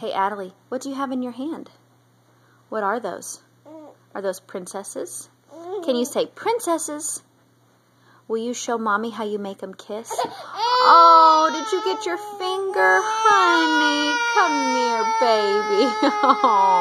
Hey, Addalie, what do you have in your hand? What are those? Are those princesses? Can you say princesses? Will you show mommy how you make them kiss? Oh, did you get your finger, honey? Come here, baby. Oh.